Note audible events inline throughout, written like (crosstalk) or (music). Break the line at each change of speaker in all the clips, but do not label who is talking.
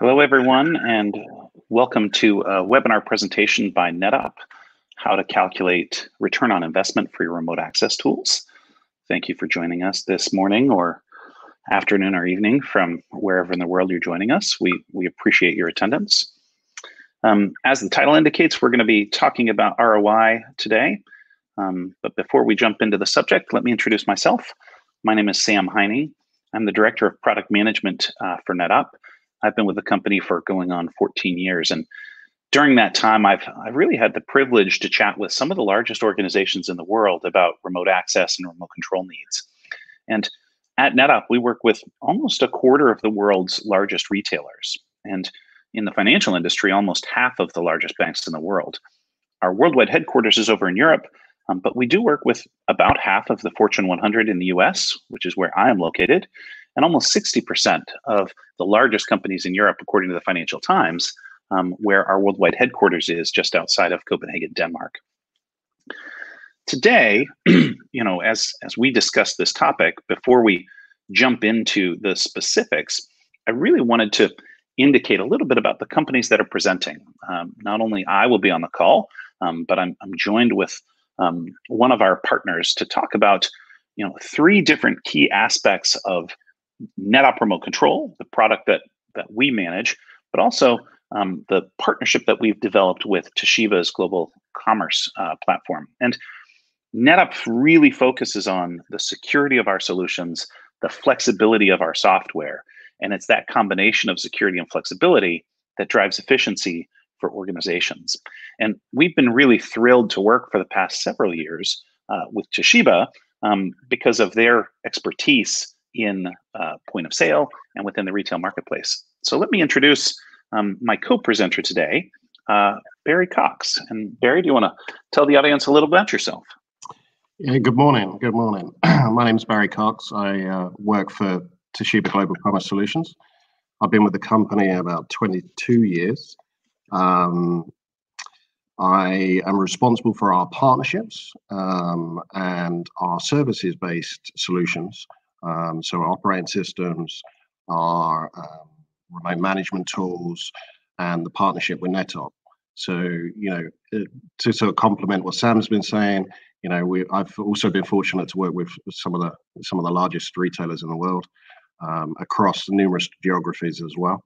Hello, everyone, and welcome to a webinar presentation by NetOp, how to calculate return on investment for your remote access tools. Thank you for joining us this morning or afternoon or evening from wherever in the world you're joining us. We, we appreciate your attendance. Um, as the title indicates, we're going to be talking about ROI today. Um, but before we jump into the subject, let me introduce myself. My name is Sam Heiney. I'm the Director of Product Management uh, for NetOp. I've been with the company for going on 14 years. And during that time, I've, I've really had the privilege to chat with some of the largest organizations in the world about remote access and remote control needs. And at NetOp, we work with almost a quarter of the world's largest retailers. And in the financial industry, almost half of the largest banks in the world. Our worldwide headquarters is over in Europe, um, but we do work with about half of the Fortune 100 in the US, which is where I am located, and almost 60% of the largest companies in Europe, according to the Financial Times, um, where our worldwide headquarters is just outside of Copenhagen, Denmark. Today, (clears throat) you know, as, as we discuss this topic, before we jump into the specifics, I really wanted to indicate a little bit about the companies that are presenting. Um, not only I will be on the call, um, but I'm, I'm joined with um, one of our partners to talk about you know three different key aspects of NetOp Remote Control, the product that that we manage, but also um, the partnership that we've developed with Toshiba's global commerce uh, platform. And NetOp really focuses on the security of our solutions, the flexibility of our software, and it's that combination of security and flexibility that drives efficiency for organizations. And we've been really thrilled to work for the past several years uh, with Toshiba um, because of their expertise in uh, point of sale and within the retail marketplace. So let me introduce um, my co-presenter today, uh, Barry Cox. And Barry, do you want to tell the audience a little about yourself?
Yeah, good morning. Good morning. (clears throat) my name is Barry Cox. I uh, work for Toshiba Global Commerce Solutions. I've been with the company about 22 years. Um, I am responsible for our partnerships um, and our services based solutions um, so operating systems, our um, remote management tools, and the partnership with NetOp. So you know, to sort of complement what Sam's been saying, you know, we I've also been fortunate to work with some of the some of the largest retailers in the world um, across numerous geographies as well.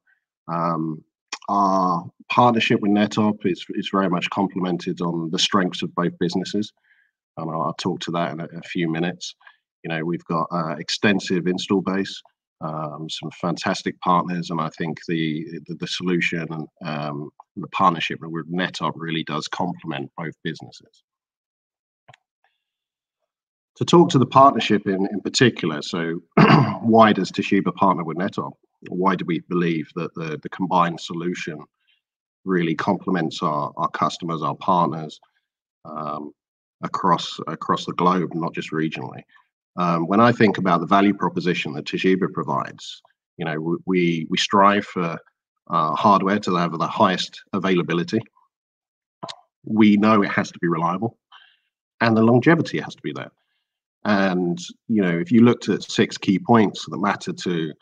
Um, our partnership with NetOp is is very much complemented on the strengths of both businesses, and I'll, I'll talk to that in a, a few minutes. You know, we've got uh, extensive install base, um, some fantastic partners, and I think the the, the solution and um, the partnership with NetOp really does complement both businesses. To talk to the partnership in, in particular, so (clears throat) why does Toshiba partner with NetOp? Why do we believe that the, the combined solution really complements our, our customers, our partners um, across across the globe, not just regionally? Um, when I think about the value proposition that Toshiba provides, you know, we we strive for uh, hardware to have the highest availability. We know it has to be reliable, and the longevity has to be there. And you know, if you looked at six key points that matter to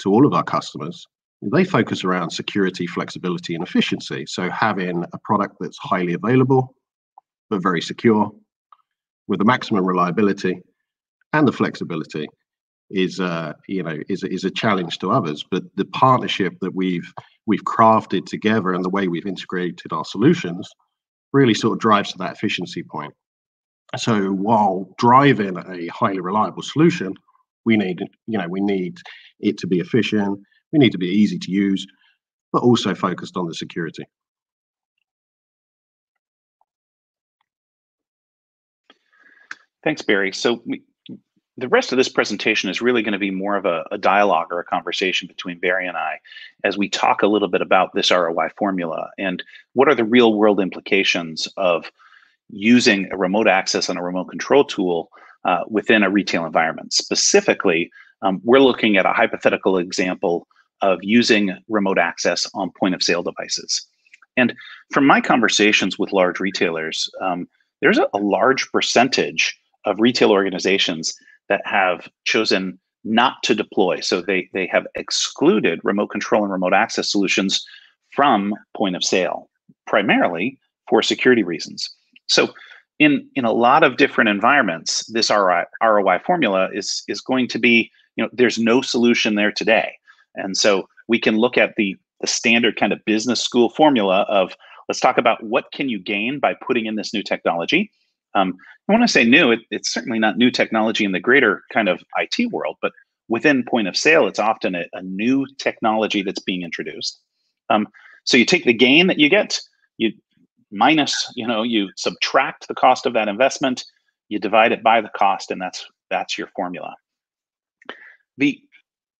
to all of our customers, they focus around security, flexibility, and efficiency. So having a product that's highly available but very secure, with the maximum reliability and the flexibility is uh, you know is is a challenge to others. But the partnership that we've we've crafted together and the way we've integrated our solutions really sort of drives to that efficiency point. So while driving a highly reliable solution, we need you know we need it to be efficient. We need to be easy to use, but also focused on the security.
Thanks, Barry. So we, the rest of this presentation is really going to be more of a, a, dialogue or a conversation between Barry and I as we talk a little bit about this ROI formula and what are the real world implications of using a remote access and a remote control tool uh, within a retail environment. Specifically, um, we're looking at a hypothetical example of using remote access on point of sale devices. And from my conversations with large retailers, um, there's a, a large percentage of retail organizations that have chosen not to deploy. So they, they have excluded remote control and remote access solutions from point of sale, primarily for security reasons. So in, in a lot of different environments, this ROI, ROI formula is, is going to be, you know, there's no solution there today. And so we can look at the, the standard kind of business school formula of let's talk about what can you gain by putting in this new technology. Um, I want to say new, it, it's certainly not new technology in the greater kind of IT world, but within point of sale, it's often a, a new technology that's being introduced. Um, so you take the gain that you get, you minus, you know, you subtract the cost of that investment, you divide it by the cost, and that's that's your formula. The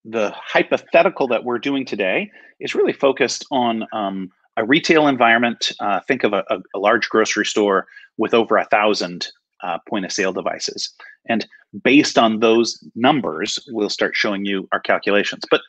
the hypothetical that we're doing today is really focused on um, a retail environment. Uh, think of a, a, a, large grocery store with over a thousand uh, point of sale devices. And based on those numbers, we'll start showing you our calculations. But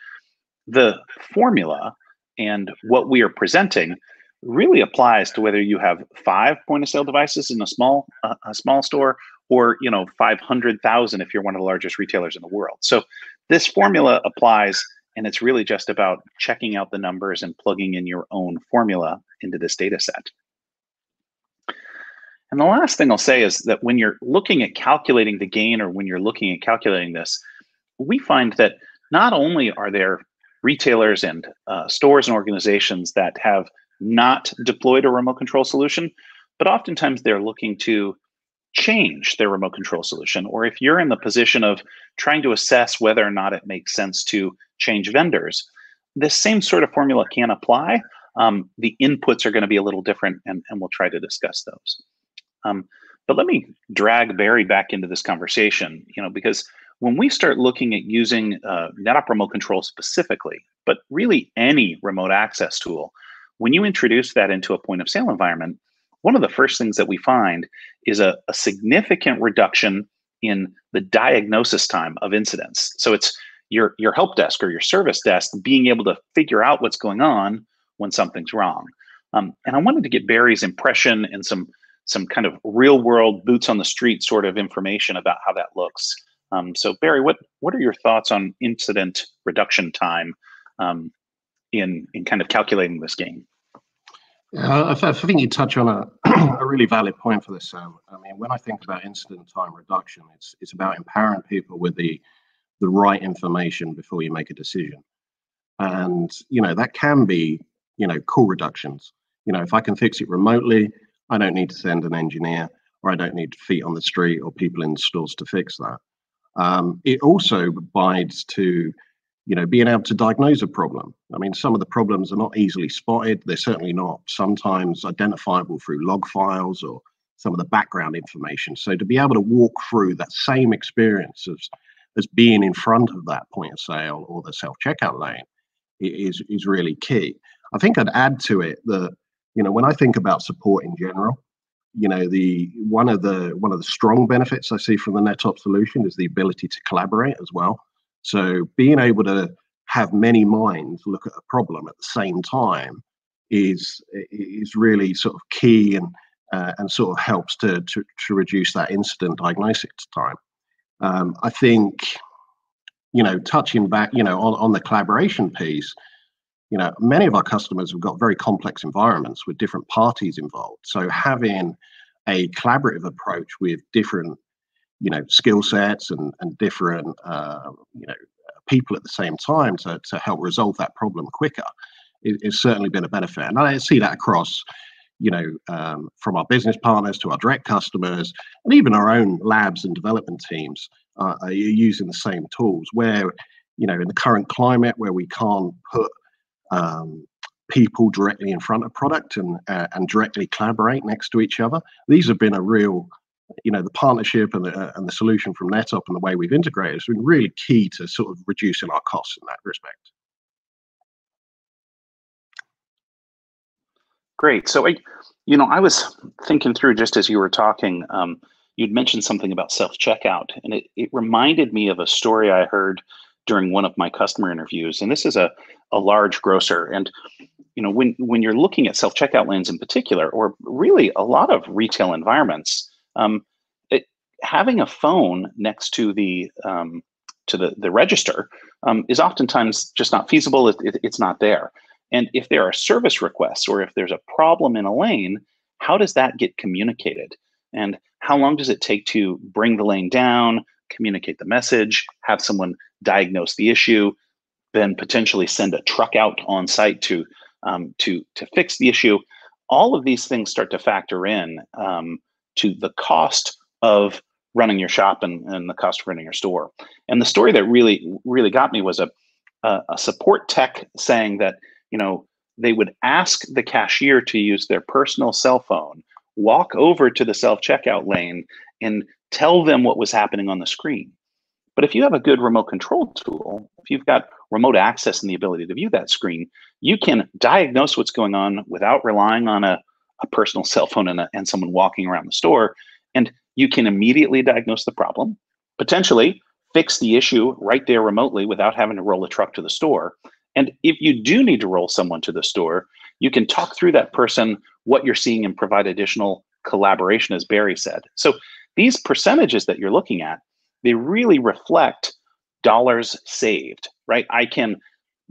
the formula and what we are presenting really applies to whether you have five point of sale devices in a small uh, a small store or you know 500,000 if you're one of the largest retailers in the world. So this formula applies and it's really just about checking out the numbers and plugging in your own formula into this data set. And the last thing I'll say is that when you're looking at calculating the gain or when you're looking at calculating this, we find that not only are there retailers and uh, stores and organizations that have not deployed a remote control solution, but oftentimes they're looking to change their remote control solution. Or if you're in the position of trying to assess whether or not it makes sense to change vendors, this same sort of formula can apply. Um, the inputs are going to be a little different, and, and we'll try to discuss those. Um, but let me drag Barry back into this conversation, you know, because when we start looking at using uh, NetOp remote control specifically, but really any remote access tool, when you introduce that into a point of sale environment, one of the first things that we find is a, a significant reduction in the diagnosis time of incidents. So it's your your help desk or your service desk being able to figure out what's going on when something's wrong. Um, and I wanted to get Barry's impression and some some kind of real world boots on the street sort of information about how that looks. Um, so Barry, what what are your thoughts on incident reduction time um, in in kind of calculating this gain?
Uh, I, think you touch on a, (clears throat) a really valid point for this, Sam. I mean, when I think about incident time reduction, it's it's about empowering people with the the right information before you make a decision, and you know that can be you know call reductions. You know, if I can fix it remotely, I don't need to send an engineer, or I don't need feet on the street or people in stores to fix that. Um, it also abides to you know, being able to diagnose a problem. I mean, some of the problems are not easily spotted. They're certainly not sometimes identifiable through log files or some of the background information. So to be able to walk through that same experience as, as being in front of that point of sale or the self-checkout lane is, is really key. I think I'd add to it that, you know, when I think about support in general, you know the one of the one of the strong benefits i see from the netop solution is the ability to collaborate as well so being able to have many minds look at a problem at the same time is is really sort of key and uh, and sort of helps to, to, to reduce that incident diagnosis time. Um, I think, you know, touching back, you know, on, on the collaboration piece, you know, many of our customers have got very complex environments with different parties involved. So having a collaborative approach with different you know skill sets and and different uh, you know people at the same time to to help resolve that problem quicker is, certainly been a benefit. And i see that across you know um, from our business partners to our direct customers and even our own labs and development teams uh, are using the same tools where you know in the current climate where we can't put um, people directly in front of product and uh, and directly collaborate next to each other these have been a real you know the partnership and the, uh, and the solution from NetOp and the way we've integrated has been really key to sort of reducing our costs in that respect.
Great. So I, you know, I was thinking through just as you were talking. Um, you'd mentioned something about self checkout, and it it reminded me of a story I heard during one of my customer interviews. And this is a a large grocer, and you know when when you're looking at self checkout lanes in particular, or really a lot of retail environments um, it, having a phone next to the um, to the, the register um, is oftentimes just not feasible. It, it, it's not there. And if there are service requests or if there's a problem in a lane, how does that get communicated? And how long does it take to bring the lane down, communicate the message, have someone diagnose the issue, then potentially send a truck out on site to um, to to fix the issue? All of these things start to factor in um, to the cost of running your shop and, and the cost of running your store. And the story that really really got me was a a, a support tech saying that you know they would ask the cashier to use their personal cell phone, walk over to the self checkout lane, and tell them what was happening on the screen. But if you have a good remote control tool, if you've got remote access and the ability to view that screen, you can diagnose what's going on without relying on a, a personal cell phone and, a, and someone walking around the store. And you can immediately diagnose the problem, potentially fix the issue right there remotely without having to roll a truck to the store. And if you do need to roll someone to the store, you can talk through that person, what you're seeing, and provide additional collaboration, as Barry said. So these percentages that you're looking at, they really reflect dollars saved, right? I can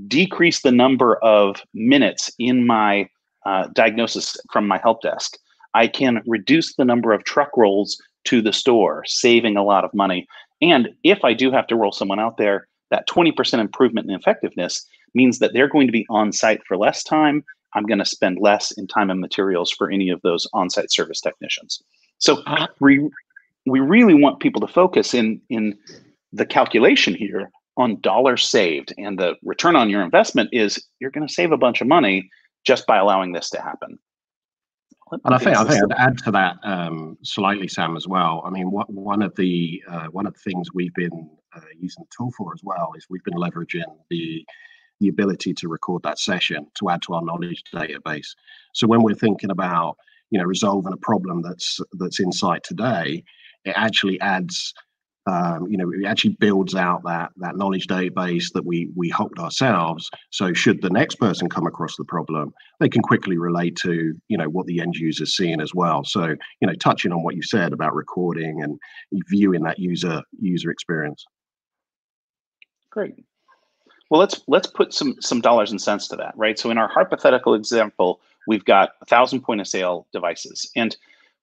decrease the number of minutes in my uh, diagnosis from my help desk. I can reduce the number of truck rolls to the store, saving a lot of money. And if I do have to roll someone out there, that 20% improvement in effectiveness means that they're going to be on site for less time. I'm going to spend less in time and materials for any of those on site service technicians. So we, we really want people to focus in, in the calculation here on dollars saved. And the return on your investment is you're going to save a bunch of money just by allowing this to happen.
And I think I think I'd add to that um, slightly, Sam, as well. I mean, what, one of the uh, one of the things we've been uh, using the tool for as well is we've been leveraging the the ability to record that session to add to our knowledge database. So when we're thinking about you know resolving a problem that's that's in sight today, it actually adds um, you know, it actually builds out that that knowledge database that we we hold ourselves. So should the next person come across the problem, they can quickly relate to you know what the end user is seeing as well. So you know, touching on what you said about recording and viewing that user user experience.
Great. Well, let's let's put some some dollars and cents to that, right? So in our hypothetical example, we've got a thousand point of sale devices, and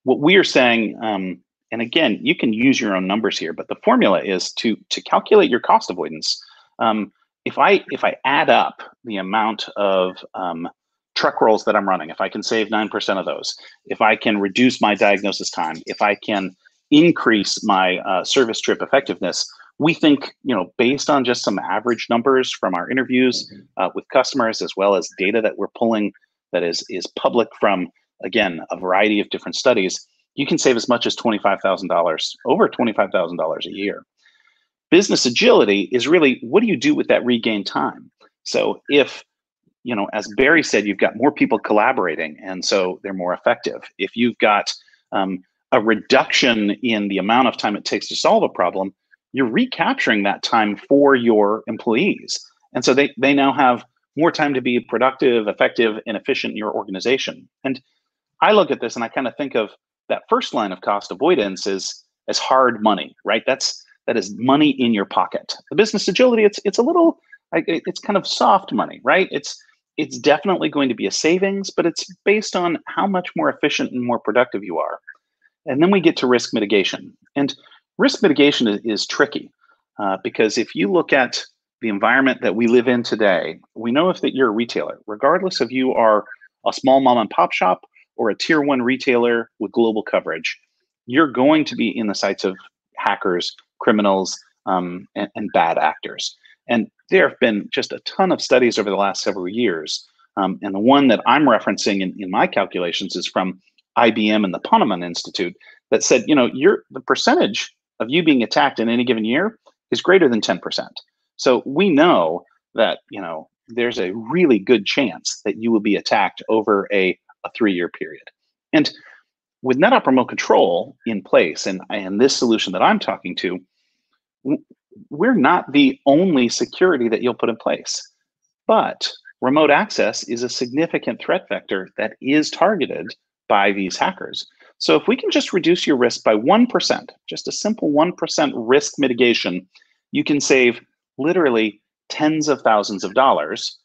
what we are saying, um, and again, you can use your own numbers here, but the formula is to to calculate your cost avoidance. Um, if I if I add up the amount of um, truck rolls that I'm running, if I can save nine percent of those, if I can reduce my diagnosis time, if I can increase my uh, service trip effectiveness, we think, you know, based on just some average numbers from our interviews uh, with customers, as well as data that we're pulling that is is public from again a variety of different studies, you can save as much as twenty five thousand dollars, over twenty five thousand dollars a year. Business agility is really what do you do with that regained time? So if you know, as Barry said, you've got more people collaborating, and so they're more effective. If you've got um, a reduction in the amount of time it takes to solve a problem, you're recapturing that time for your employees. And so they, they now have more time to be productive, effective, and efficient in your organization. And I look at this and I kind of think of that first line of cost avoidance is as hard money, right? That's that is money in your pocket. The business agility, it's it's a little, it's kind of soft money, right? It's it's definitely going to be a savings, but it's based on how much more efficient and more productive you are. And then we get to risk mitigation. And risk mitigation is, is tricky uh, because if you look at the environment that we live in today, we know if that you're a retailer, regardless of you are a small mom and pop shop or a tier one retailer with global coverage, you're going to be in the sights of hackers, criminals, um, and, and, bad actors. And there have been just a ton of studies over the last several years. Um, and the one that I'm referencing in, in my calculations is from IBM and the Ponemon Institute that said, you know, you're the percentage of you being attacked in any given year is greater than 10%. So we know that, you know, there's a really good chance that you will be attacked over a, a three-year period. And with NetOp remote control in place and, and this solution that I'm talking to, we're not the only security that you'll put in place. But remote access is a significant threat vector that is targeted by these hackers. So if we can just reduce your risk by 1%, just a simple 1% risk mitigation, you can save literally tens of thousands of dollars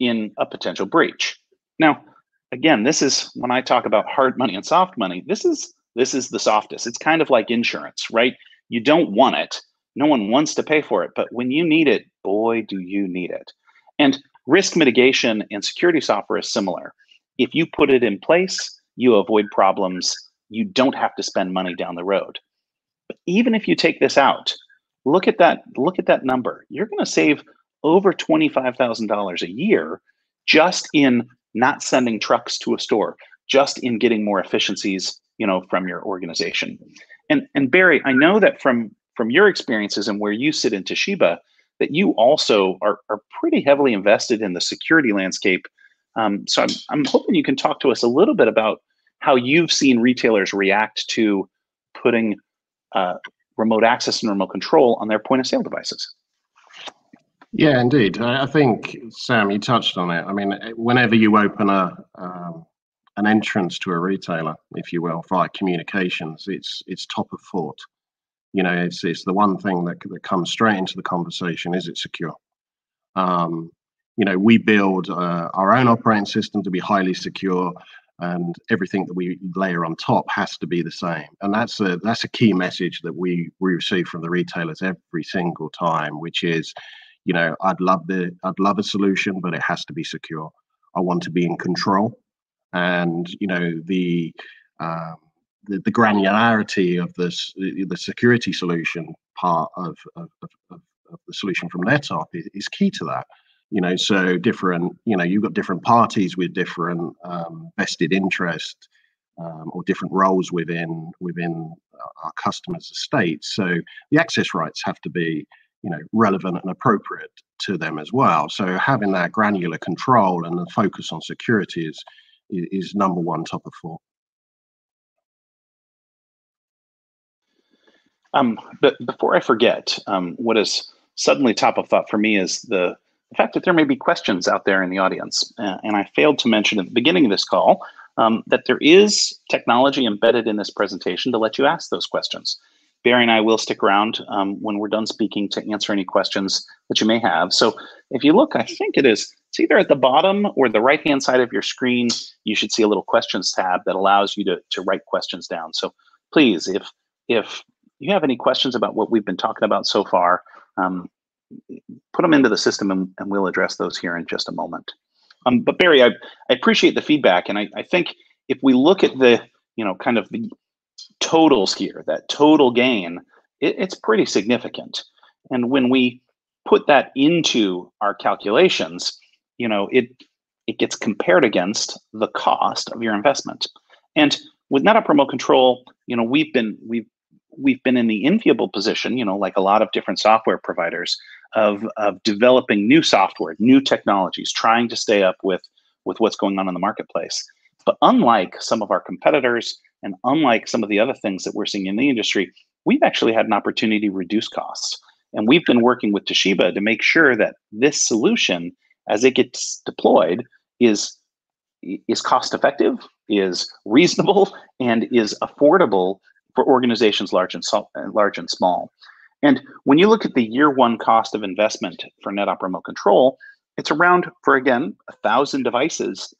in a potential breach. Now, again, this is when I talk about hard money and soft money, this is this is the softest. It's kind of like insurance, right? You don't want it. No one wants to pay for it, but when you need it, boy, do you need it. And risk mitigation and security software is similar. If you put it in place, you avoid problems. You don't have to spend money down the road. But even if you take this out, look at that look at that number. You're going to save over $25,000 a year just in not sending trucks to a store, just in getting more efficiencies, you know, from your organization. And and Barry, I know that from from your experiences and where you sit in Toshiba, that you also are, are pretty heavily invested in the security landscape. Um, so I'm, I'm hoping you can talk to us a little bit about how you've seen retailers react to putting uh, remote access and remote control on their point of sale devices.
Yeah, indeed. I think Sam, you touched on it. I mean, whenever you open a um, an entrance to a retailer, if you will, via communications, it's it's top of thought. You know, it's it's the one thing that that comes straight into the conversation: is it secure? Um, you know, we build uh, our own operating system to be highly secure, and everything that we layer on top has to be the same. And that's a that's a key message that we we receive from the retailers every single time, which is you know i'd love the i'd love a solution but it has to be secure. I want to be in control. And you know the um, the, the, granularity of this the security solution part of, of, of, of the solution from NetOp is, is, key to that. You know so different you know you've got different parties with different um, vested interest um, or different roles within within our customers' estates. So the access rights have to be you know relevant and appropriate to them as well. So having that granular control and the focus on security is is number one top of four.
Um, but before i forget um, what is suddenly top of thought for me is the, the fact that there may be questions out there in the audience uh, and i failed to mention at the beginning of this call um, that there is technology embedded in this presentation to let you ask those questions Barry and I will stick around um, when we're done speaking to answer any questions that you may have. So if you look, I think it is, it's either at the bottom or the right-hand side of your screen, you should see a little questions tab that allows you to, to write questions down. So please, if, if you have any questions about what we've been talking about so far, um, put them into the system and, and, we'll address those here in just a moment. Um, but Barry, I, I appreciate the feedback. And I, I think if we look at the, you know, kind of the totals here, that total gain, it, it's pretty significant. And when we put that into our calculations, you know, it it gets compared against the cost of your investment. And with NetOp Remote Control, you know, we've been we've we've been in the enviable position, you know, like a lot of different software providers, of of developing new software, new technologies, trying to stay up with with what's going on in the marketplace. But unlike some of our competitors and unlike some of the other things that we're seeing in the industry, we've actually had an opportunity to reduce costs. And we've been working with Toshiba to make sure that this solution, as it gets deployed, is is cost effective, is reasonable, (laughs) and is affordable for organizations large and so, large and small. And when you look at the year one cost of investment for NetOp Remote Control, it's around for again a thousand devices,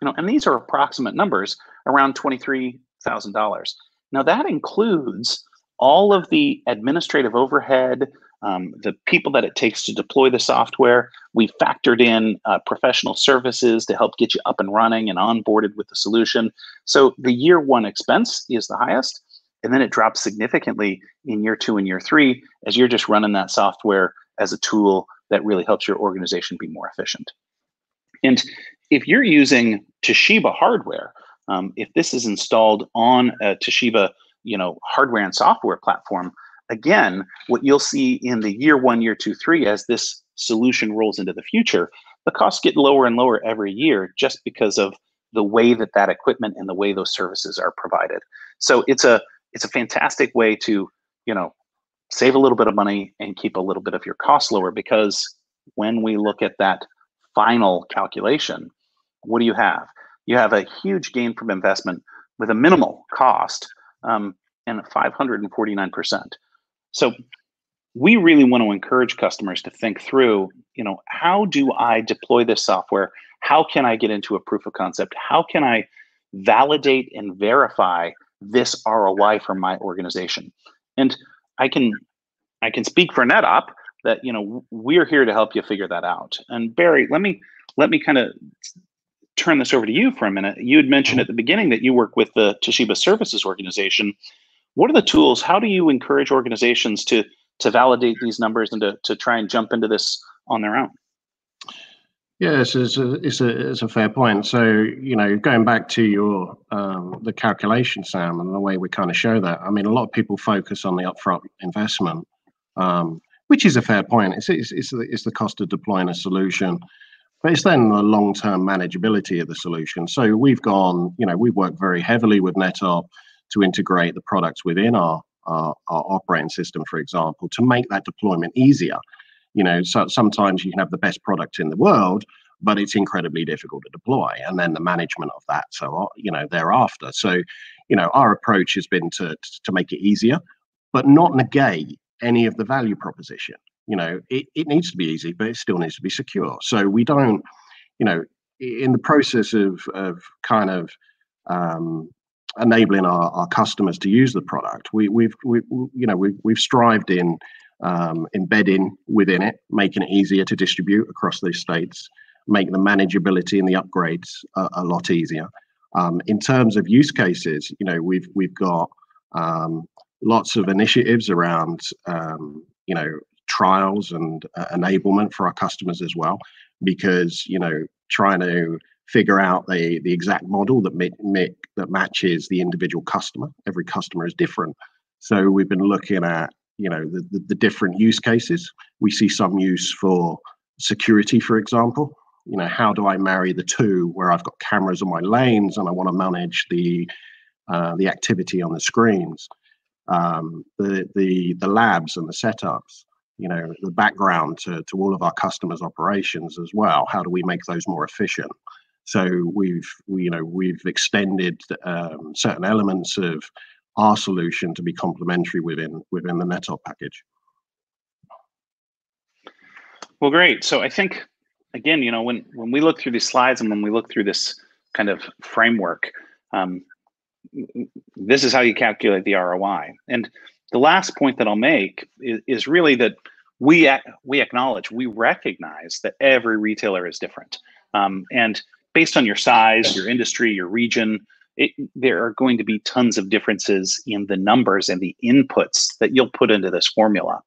you know, and these are approximate numbers around twenty-three $1,000. Now that includes all of the administrative overhead, um, the people that it takes to deploy the software. We factored in uh, professional services to help get you up and running and onboarded with the solution. So the year one expense is the highest, and then it drops significantly in year two and year three as you're just running that software as a tool that really helps your organization be more efficient. And if you're using Toshiba hardware, um, if this is installed on a Toshiba, you know, hardware and software platform, again, what you'll see in the year one, year two, three, as this solution rolls into the future, the costs get lower and lower every year just because of the way that that equipment and the way those services are provided. So it's a it's a fantastic way to you know save a little bit of money and keep a little bit of your costs lower because when we look at that final calculation, what do you have? You have a huge gain from investment with a minimal cost um, and 549%. So we really want to encourage customers to think through, you know, how do I deploy this software? How can I get into a proof of concept? How can I validate and verify this ROI for my organization? And I can I can speak for NetOp that you know we're here to help you figure that out. And Barry, let me let me kind of turn this over to you for a minute. You had mentioned at the beginning that you work with the Toshiba Services Organization. What are the tools? How do you encourage organizations to to validate these numbers and to, to try and jump into this on their own?
Yes, it's a, it's a, it's a fair point. So, you know, going back to your um, the calculation, Sam, and the way we kind of show that. I mean, a lot of people focus on the upfront investment, um, which is a fair point. It's, it's, it's, the, it's the cost of deploying a solution, but it's then the long-term manageability of the solution. So we've gone, you know, we've worked very heavily with NetOp to integrate the products within our, our, our operating system, for example, to make that deployment easier. You know so sometimes you can have the best product in the world but it's incredibly difficult to deploy and then the management of that so uh, you know thereafter. So you know our approach has been to to make it easier but not negate any of the value proposition you know it, it needs to be easy but it still needs to be secure so we don't you know in the process of of kind of um, enabling our, our customers to use the product we, we've we, you know we've, we've strived in um, embedding within it, making it easier to distribute across those states, make the manageability and the upgrades a, a lot easier. Um, in terms of use cases, you know, we've we've got um, lots of initiatives around, um, you know, trials and uh, enablement for our customers as well, because you know, trying to figure out the the exact model that that matches the individual customer. Every customer is different, so we've been looking at you know the, the, the different use cases. We see some use for security, for example. You know, how do I marry the two where I've got cameras on my lanes and I want to manage the uh, the activity on the screens, um, the the the labs and the setups. You know, the background to to all of our customers' operations as well. How do we make those more efficient? So we've we, you know we've extended um, certain elements of our solution to be complementary within within the NetOp package.
Well, great. So I think again, you know, when when we look through these slides and when we look through this kind of framework, um, this is how you calculate the ROI. And the last point that I'll make is, is really that we we acknowledge, we recognize that every retailer is different, um, and based on your size, your industry, your region, it, there are going to be tons of differences in the numbers and the inputs that you'll put into this formula.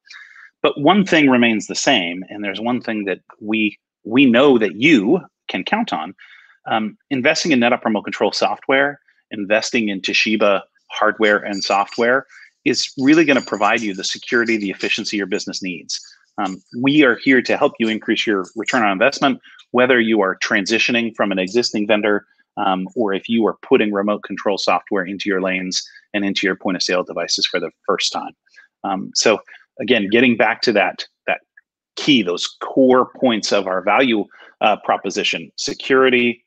But one thing remains the same, and there's one thing that we we know that you can count on. Um, investing in NetOp remote control software, investing in Toshiba hardware and software is really going to provide you the security, the efficiency your business needs. Um, we are here to help you increase your return on investment, whether you are transitioning from an existing vendor um, or if you are putting remote control software into your lanes and into your point of sale devices for the first time. Um, so again, getting back to that that key, those core points of our value uh, proposition: security,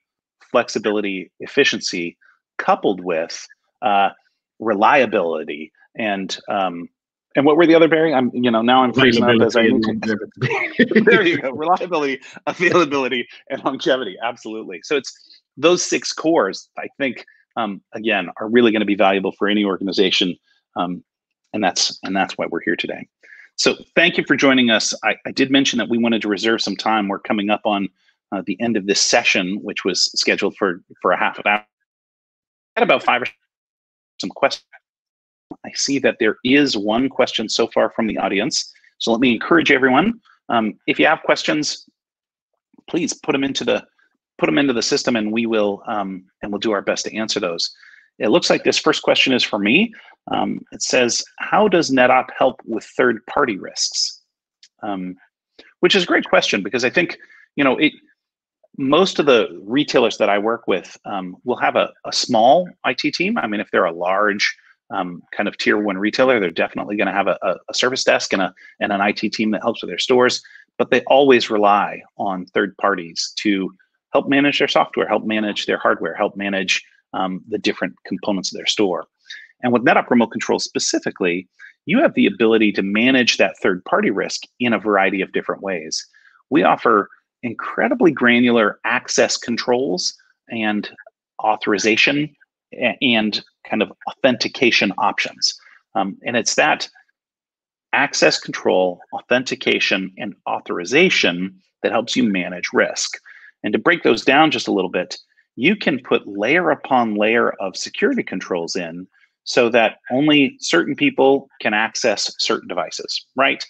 flexibility, efficiency, coupled with uh, reliability and um, and what were the other Barry? I'm you know now I'm freezing up as I (laughs) there you go. Reliability, availability, and longevity. Absolutely. So it's those six cores, I think, um, again, are really going to be valuable for any organization, um, and that's and that's why we're here today. So thank you for joining us. I, I, did mention that we wanted to reserve some time. We're coming up on uh, the end of this session, which was scheduled for for a half an hour. At about five or some questions. I see that there is one question so far from the audience. So let me encourage everyone. Um, if you have questions, please put them into the put them into the system and we will um, and we'll do our best to answer those. It looks like this first question is for me. Um, it says, how does NetOp help with third-party risks? Um, which is a great question because I think, you know, it, most of the retailers that I work with um, will have a, a, small IT team. I mean, if they're a large um, kind of tier one retailer, they're definitely going to have a, a, service desk and, a, and an IT team that helps with their stores, but they always rely on third parties to help manage their software, help manage their hardware, help manage um, the different components of their store. And with NetOp Remote Control specifically, you have the ability to manage that third party risk in a variety of different ways. We offer incredibly granular access controls and authorization and kind of authentication options. Um, and it's that access control, authentication, and authorization that helps you manage risk. And to break those down just a little bit, you can put layer upon layer of security controls in so that only certain people can access certain devices, right?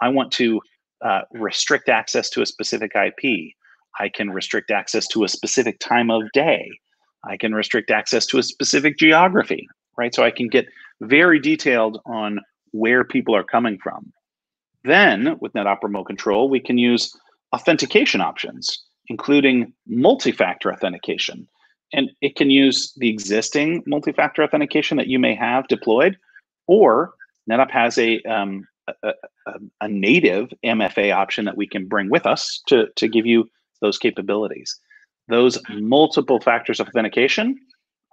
I want to uh, restrict access to a specific IP. I can restrict access to a specific time of day. I can restrict access to a specific geography, right? So I can get very detailed on where people are coming from. Then with NetOp Remote Control, we can use authentication options, including multi-factor authentication. And it can use the existing multi-factor authentication that you may have deployed, or NetOp has a, um, a, a, a native MFA option that we can bring with us to, to give you those capabilities. Those multiple factors of authentication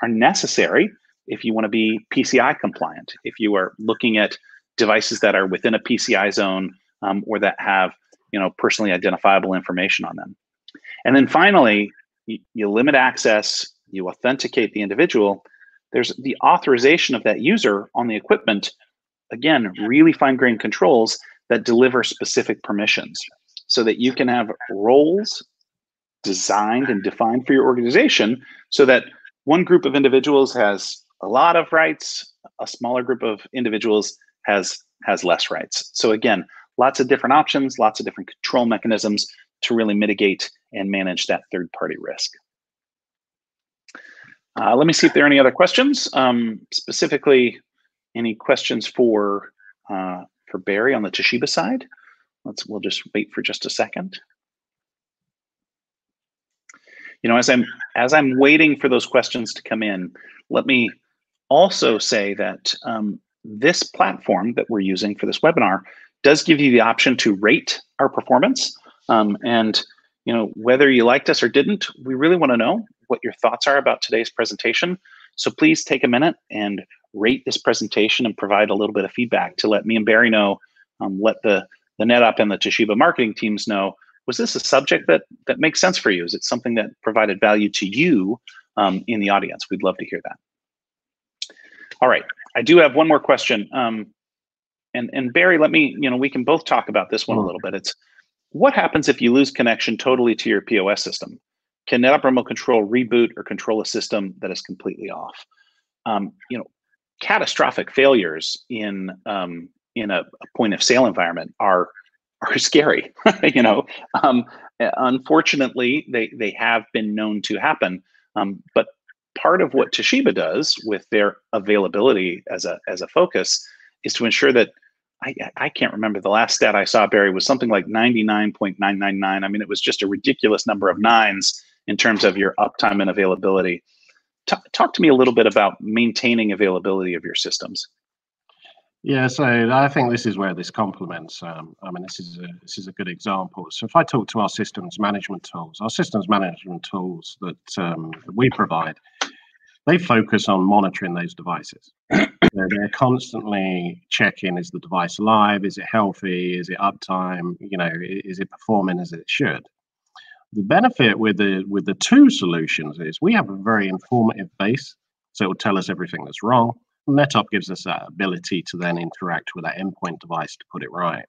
are necessary if you want to be PCI compliant, if you are looking at devices that are within a PCI zone um, or that have you know personally identifiable information on them. And then finally, you, you limit access, you authenticate the individual. There's the authorization of that user on the equipment. Again, really fine-grained controls that deliver specific permissions so that you can have roles designed and defined for your organization so that one group of individuals has a lot of rights, a smaller group of individuals has has less rights. So again, lots of different options, lots of different control mechanisms to really mitigate and manage that third party risk. Uh, let me see if there are any other questions. Um, specifically, any questions for uh, for Barry on the Toshiba side? Let's we'll just wait for just a second. You know as i'm as i'm waiting for those questions to come in let me also say that um, this platform that we're using for this webinar does give you the option to rate our performance. Um, and you know whether you liked us or didn't we really want to know what your thoughts are about today's presentation. So please take a minute and rate this presentation and provide a little bit of feedback to let me and barry know um, let the the NetOp and the toshiba marketing teams know was this a subject that that makes sense for you? Is it something that provided value to you um, in the audience? We'd love to hear that. All right, I do have one more question. Um, and and Barry, let me, you know, we can both talk about this one a little bit. It's what happens if you lose connection totally to your POS system? Can NetOp Remote Control reboot or control a system that is completely off? Um, you know, catastrophic failures in um, in a, a point of sale environment are are scary. (laughs) you know, um, unfortunately, they they have been known to happen. Um, but part of what Toshiba does with their availability as a as a focus is to ensure that I, I can't remember the last stat I saw, Barry, was something like 99.999. I mean, it was just a ridiculous number of nines in terms of your uptime and availability. Talk, talk to me a little bit about maintaining availability of your systems.
Yeah, so I think this is where this complements. Um, I mean, this is a this is a good example. So if I talk to our systems management tools, our systems management tools that, um, that we provide, they focus on monitoring those devices. (clears throat) they're, they're constantly checking: is the device live? Is it healthy? Is it uptime? You know, is it performing as it should? The benefit with the with the two solutions is we have a very informative base, so it will tell us everything that's wrong NetOp gives us that ability to then interact with that endpoint device to put it right.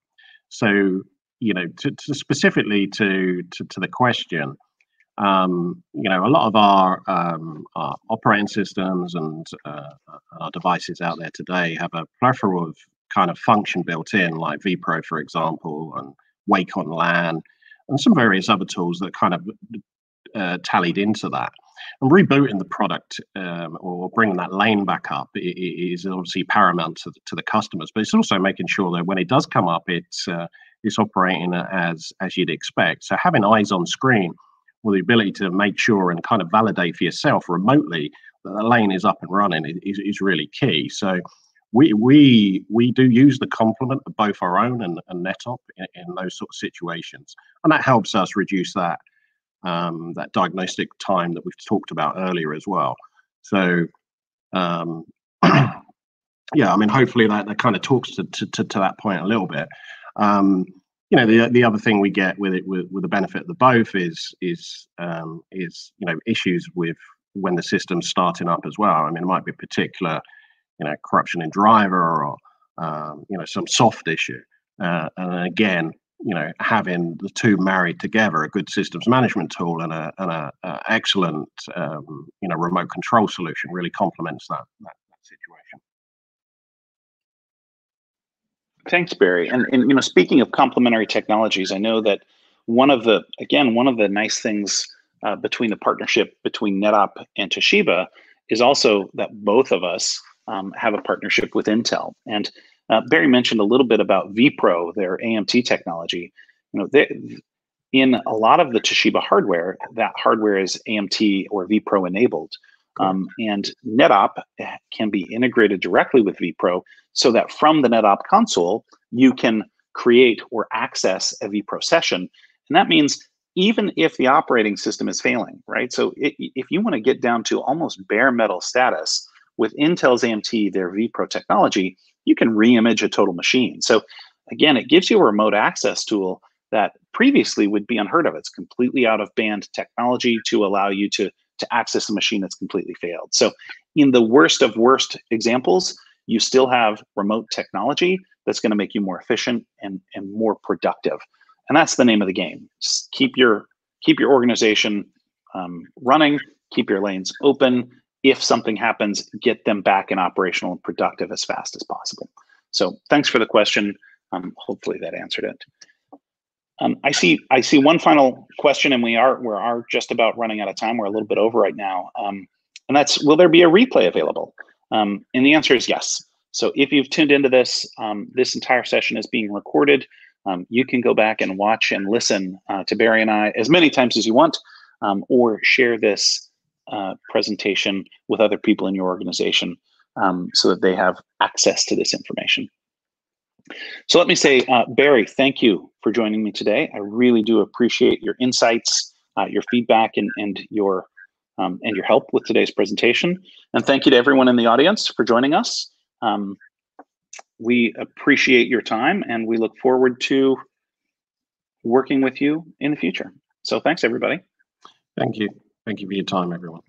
So, you know, to, to specifically to, to, to the question, um, you know, a lot of our, um, our operating systems and uh, our devices out there today have a plethora of kind of function built in, like vPro, for example, and Wake on LAN, and some various other tools that kind of uh, tallied into that. And rebooting the product um, or bringing that lane back up is obviously paramount to the, to the customers, but it's also making sure that when it does come up, it's uh, it's operating as as you'd expect. So having eyes on screen or the ability to make sure and kind of validate for yourself remotely that the lane is up and running is, is really key. So we we we do use the complement of both our own and, and NetOp in, in those sort of situations, and that helps us reduce that um, that diagnostic time that we've talked about earlier as well. So, um, (clears throat) yeah, I mean, hopefully that, that kind of talks to, to, to, to that point a little bit. Um, you know, the the other thing we get with it with, with the benefit of the both is is um, is you know issues with when the system's starting up as well. I mean, it might be particular, you know, corruption in driver or um, you know some soft issue. Uh, and again, you know, having the two married together, a good systems management tool and a, and a, a excellent, um, you know, remote control solution really complements that, that, that situation.
Thanks, Barry. And, and you know, speaking of complementary technologies, I know that one of the again one of the nice things uh, between the partnership between NetOp and Toshiba is also that both of us um, have a partnership with Intel. And uh, Barry mentioned a little bit about vPro, their AMT technology. You know, they, in a lot of the Toshiba hardware, that hardware is AMT or vPro enabled. Um, and NetOp can be integrated directly with vPro so that from the NetOp console, you can create or access a vPro session. And that means even if the operating system is failing, right? So it, if you want to get down to almost bare metal status with Intel's AMT, their vPro technology, you can reimage a total machine. So again, it gives you a remote access tool that previously would be unheard of. It's completely out of band technology to allow you to, to access a machine that's completely failed. So in the worst of worst examples, you still have remote technology that's going to make you more efficient and, and more productive. And that's the name of the game. Just keep your keep your organization um, running, keep your lanes open, if something happens, get them back in operational and productive as fast as possible. So thanks for the question. Um, hopefully that answered it. Um, I see. I see one final question, and we are we are just about running out of time. We're a little bit over right now, um, and that's: Will there be a replay available? Um, and the answer is yes. So if you've tuned into this, um, this entire session is being recorded. Um, you can go back and watch and listen uh, to Barry and I as many times as you want, or share this uh, presentation with other people in your organization um, so that they have access to this information. So let me say, uh, Barry, thank you for joining me today. I really do appreciate your insights, uh, your feedback, and, and your um, and your help with today's presentation. And thank you to everyone in the audience for joining us. Um, we appreciate your time and we look forward to working with you in the future. So thanks, everybody.
Thank you. Thank you for your time, everyone.